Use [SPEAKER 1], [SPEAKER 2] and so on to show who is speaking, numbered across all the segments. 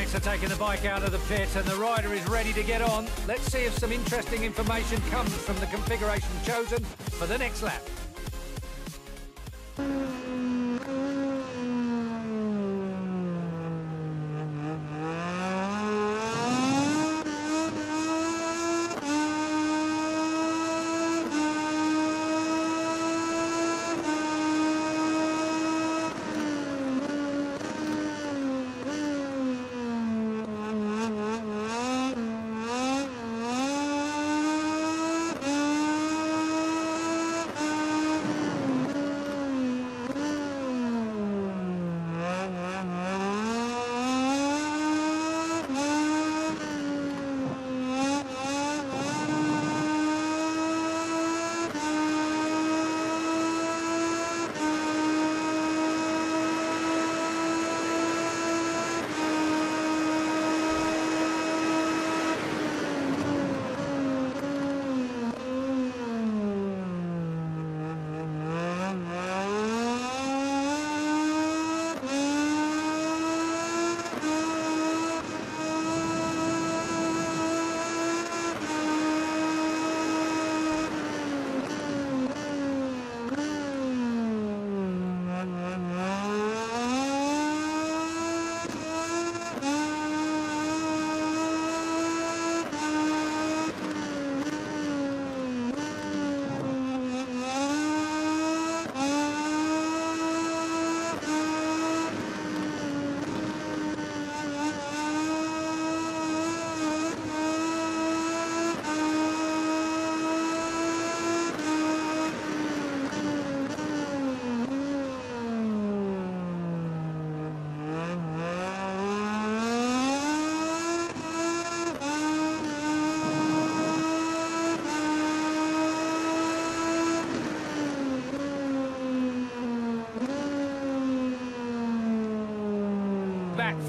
[SPEAKER 1] mechanics are taking the bike out of the pit and the rider is ready to get on. Let's see if some interesting information comes from the configuration chosen for the next lap.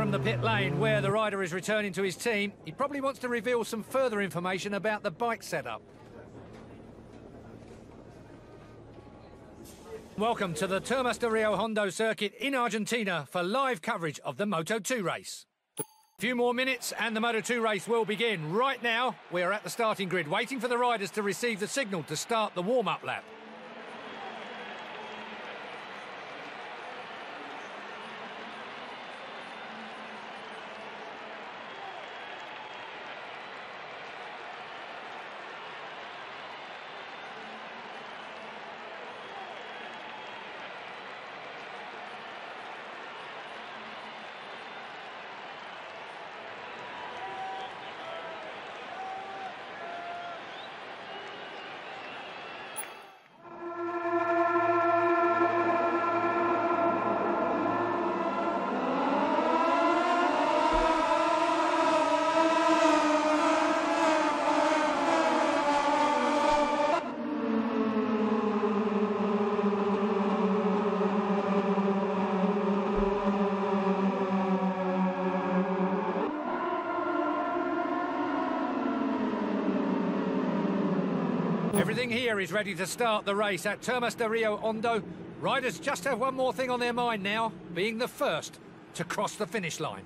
[SPEAKER 1] From the pit lane where the rider is returning to his team, he probably wants to reveal some further information about the bike setup. Welcome to the Termas de Rio Hondo circuit in Argentina for live coverage of the Moto2 race. A few more minutes and the Moto2 race will begin. Right now, we are at the starting grid, waiting for the riders to receive the signal to start the warm-up lap. Here is ready to start the race at Termas de Rio Hondo. Riders just have one more thing on their mind now, being the first to cross the finish line.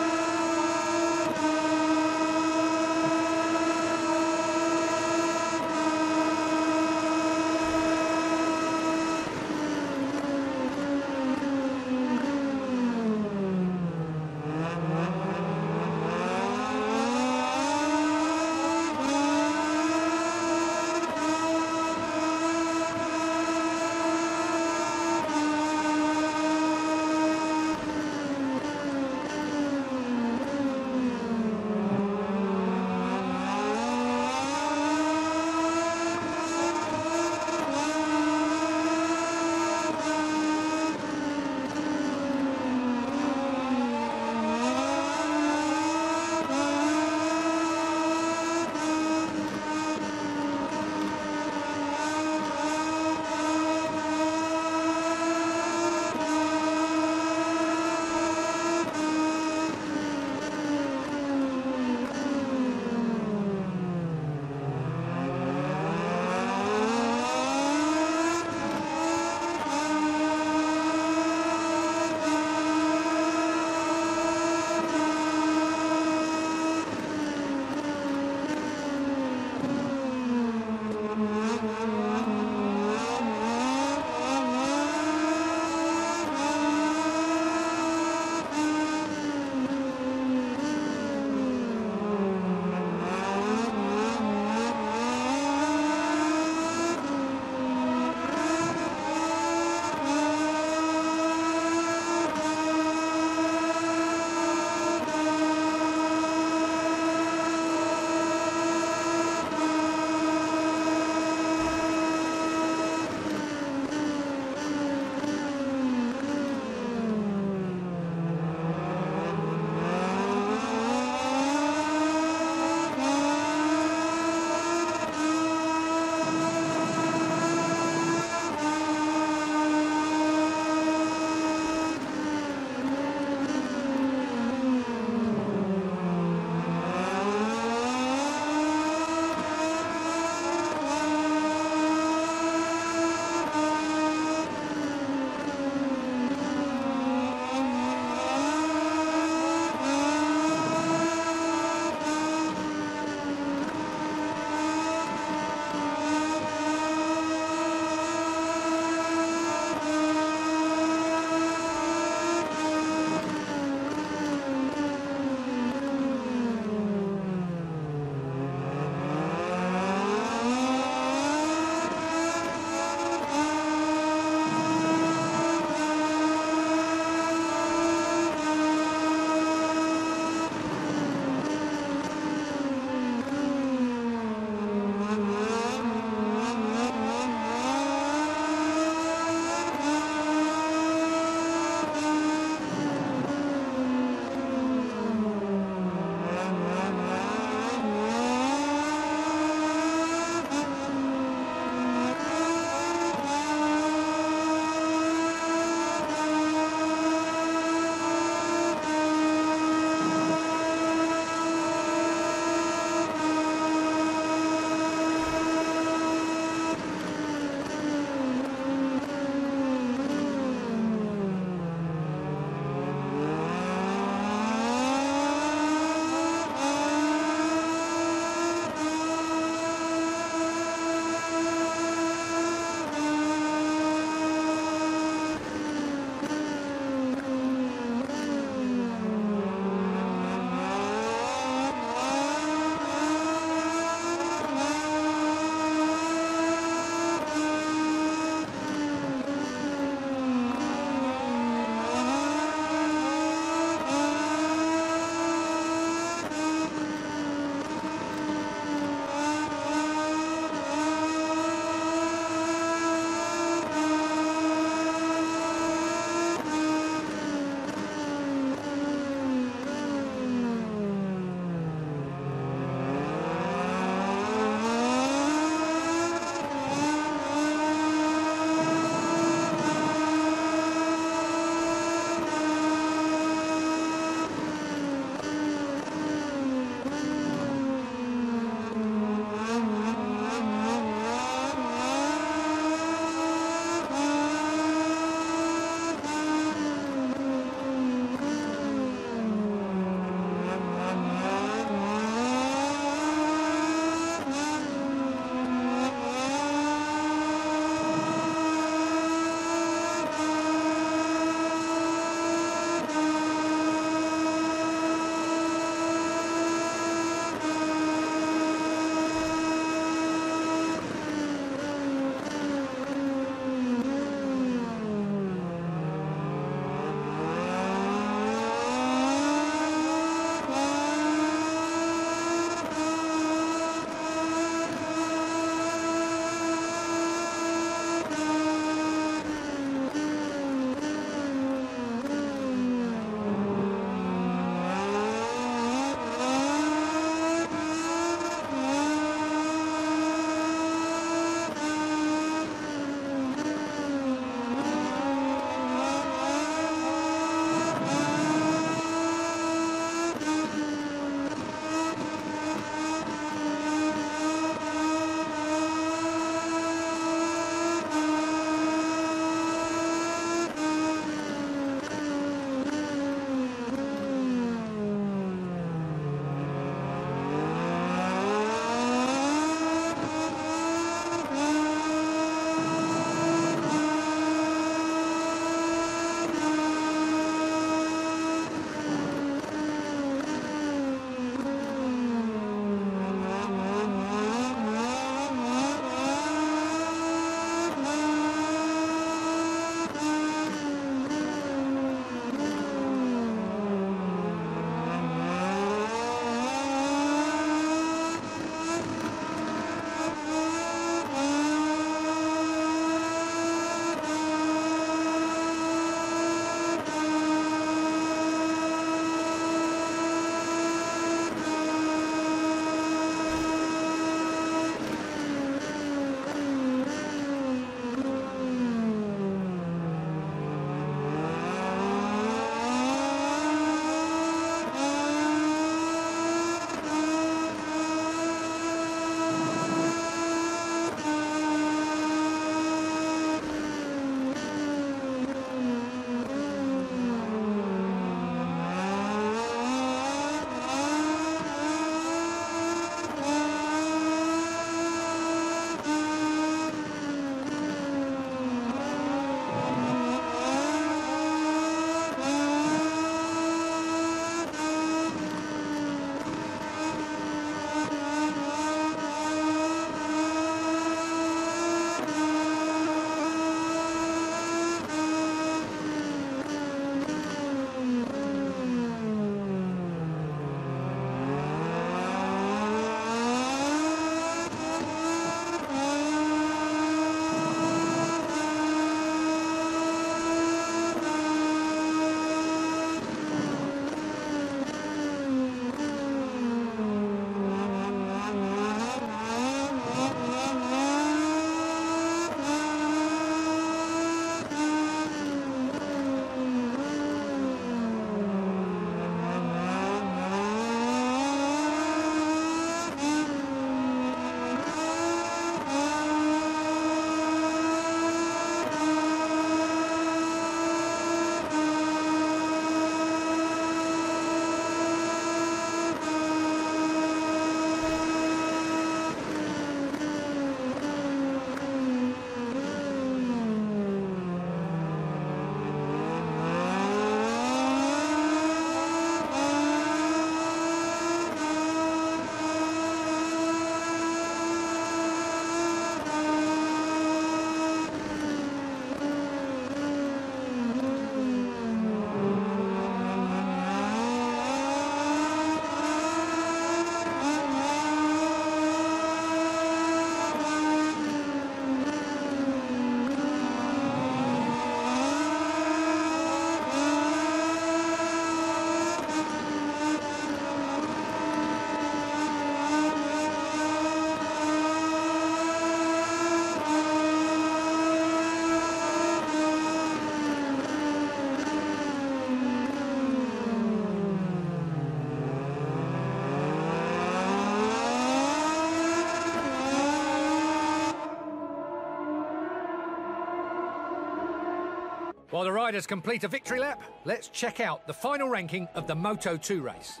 [SPEAKER 1] While the riders complete a victory lap, let's check out the final ranking of the Moto2 race.